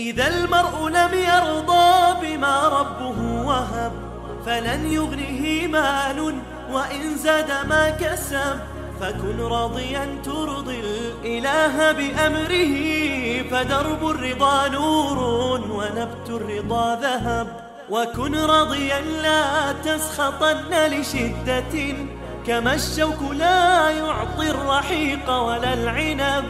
إذا المرء لم يرضى بما ربه وهب فلن يغنيه مال وإن زاد ما كسب فكن راضيا ترضي الإله بأمره. فدرب الرضا نور ونبت الرضا ذهب. وكن راضيا لا تسخطن لشدة كما الشوك لا يعطي الرحيق ولا العنب.